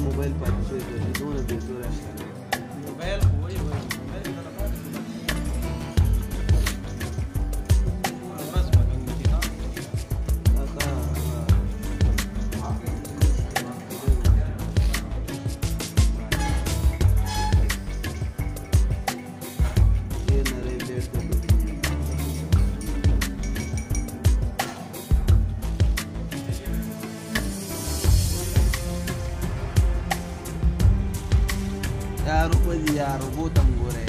mobile pa? So, ito, ito na dito rin. Mobile, boy, boy. Yun na rin dito. यार ऊपर यार वो तम हो रहे